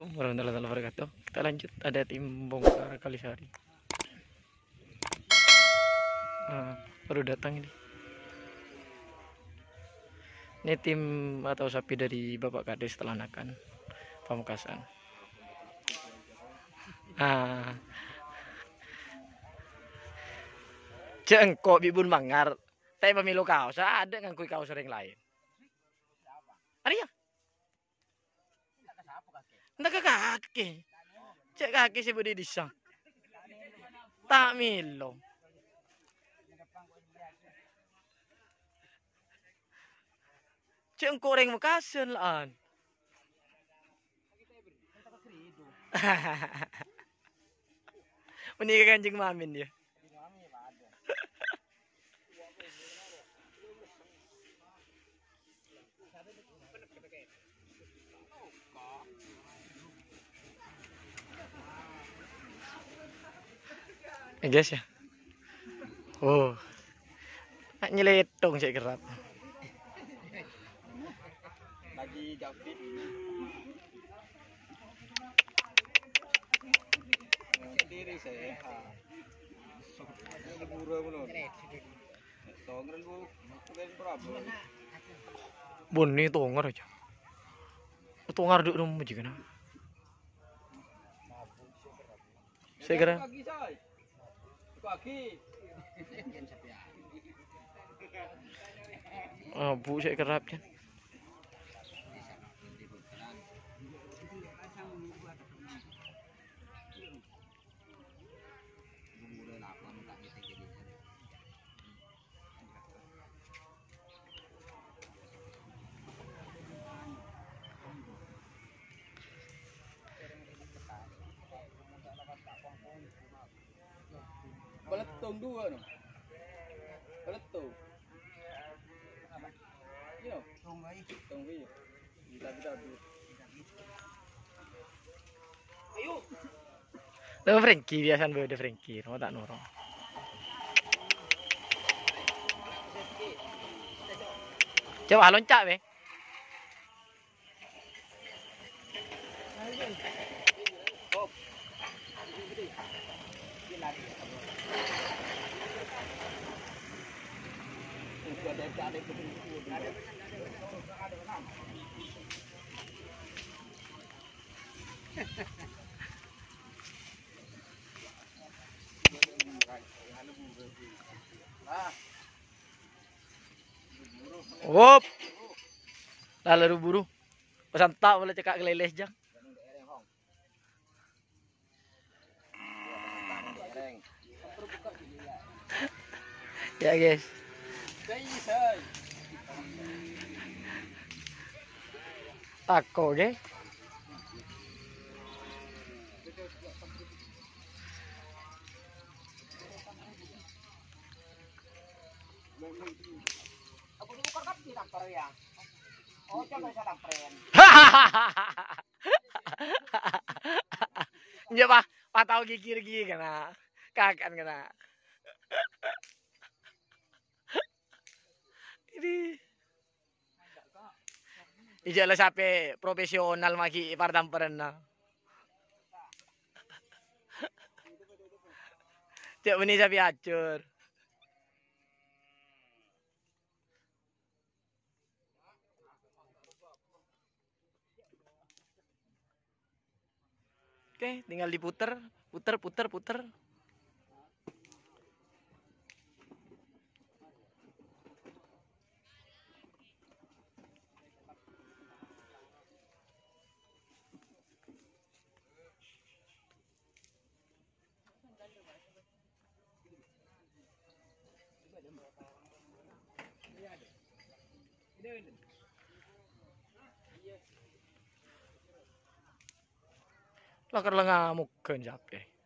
warahmatullahi wabarakatuh. Kita lanjut. Ada tim bongkar kalisari. Nah, baru datang ini. Ini tim atau sapi dari bapak kades telanakan pamekasan ah. Jengkok bibun mangar. Tapi pemilu kau ada ngangkui kau sering lain. Ada ya Ndak kaki. Cek kaki si Budi disang. Tak milo. Cek koreng makasen laan. Menikah kanjeng mamin dia. Guys ya. Oh. Nak nyeletong saya kerap. lagi David sendiri saya ini buru belum tongren bu bukan problem Bon ni tongar aja. Tongar duk rumah juga na. Saya ah, bu saya kerap kan. Beletung dua no beletung Yo, tong bayi, tong bayi. Kita kita dulu. Tahu Frankie biasa bawa ada Frankie, mau tak nurung. Coba loncat be. Wop. Lalu buru. Pesan tak boleh cekak keleles jang. Ya guys. Tako saya tamperin. Iya pak, pak tahu gigi gigi kena, kakan kena. Ini. Ijala sampai profesional maki partamperan na. Cek ini sampai acur. Oke, tinggal diputer, puter, puter, puter. Loker lengah mugen capek.